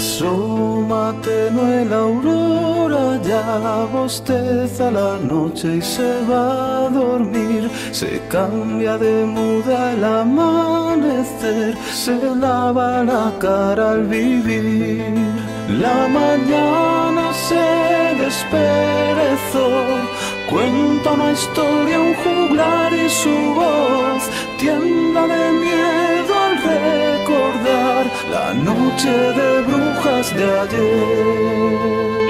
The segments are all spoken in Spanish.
Asómate, no es la aurora, ya bosteza la noche y se va a dormir. Se cambia de muda el amanecer, se lava la cara al vivir. La mañana se desperezó, cuenta una historia, un juglar y su voz, tienda de miel la noche de brujas de ayer.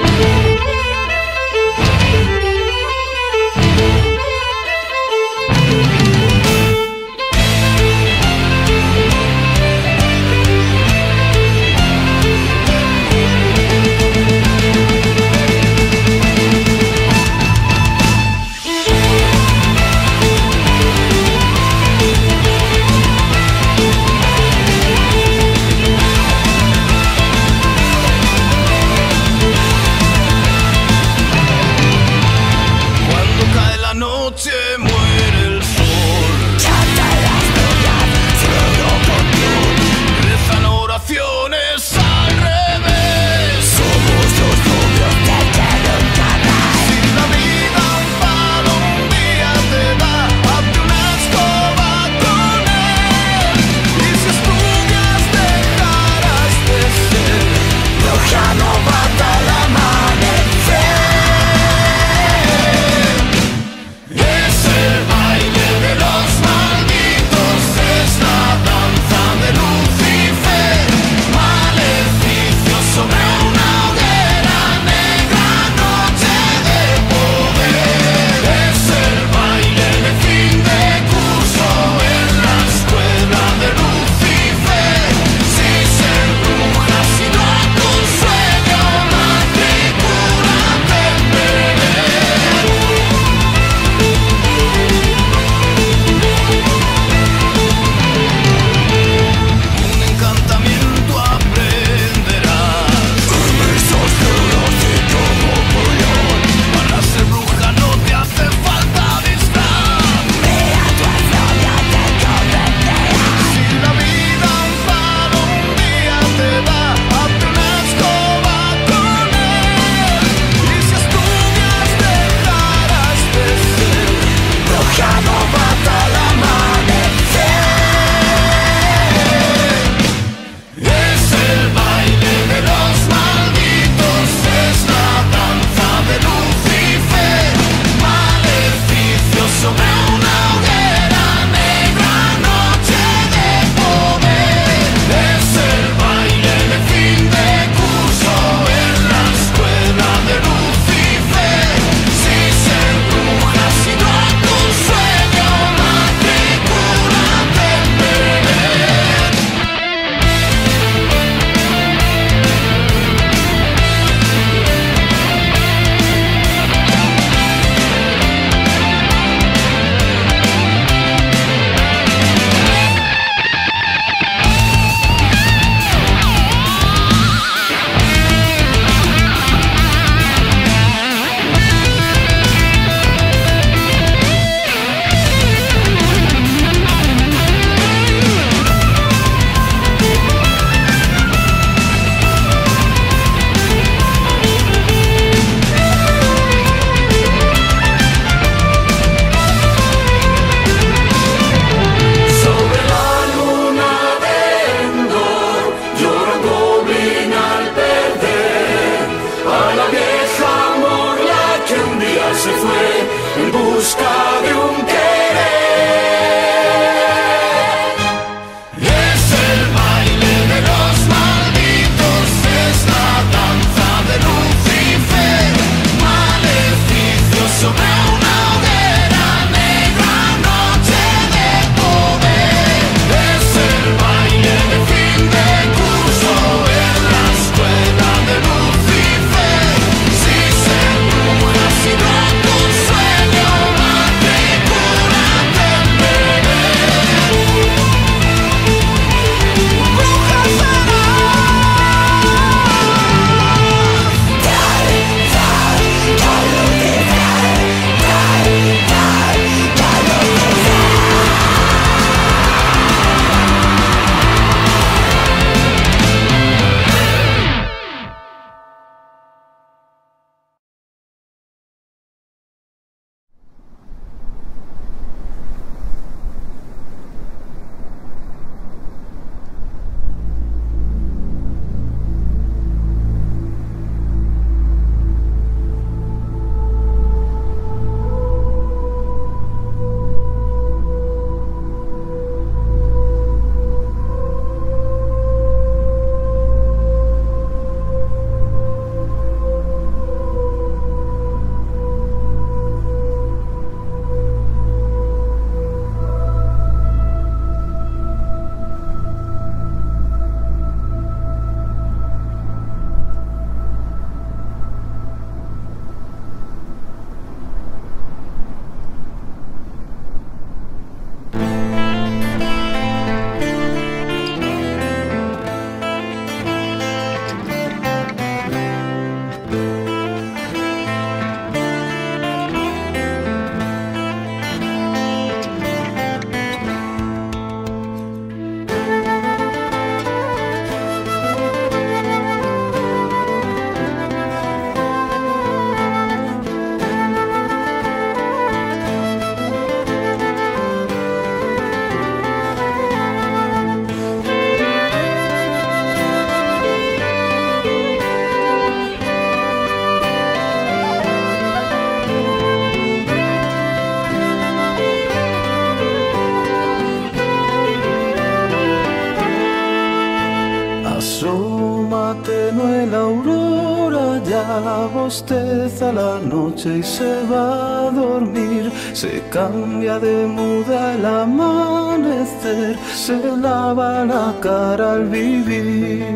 Bosteza la noche y se va a dormir. Se cambia de muda el amanecer, se lava la cara al vivir.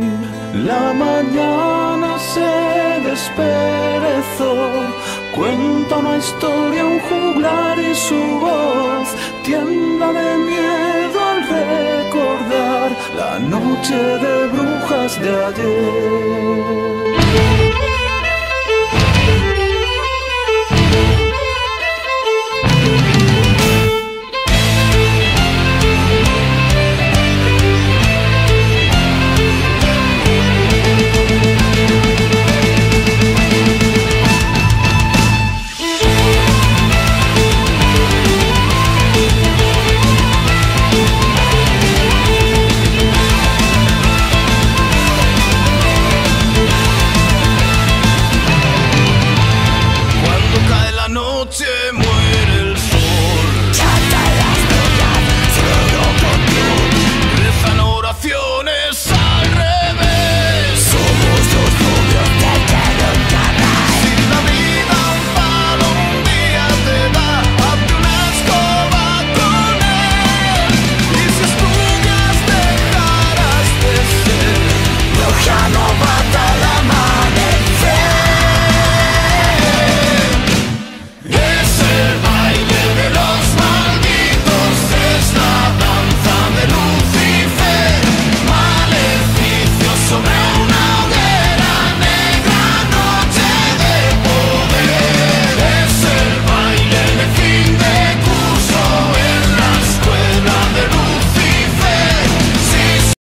La mañana se desperezó, cuenta una historia, un juglar y su voz tienda de miedo al recordar la noche de brujas de ayer.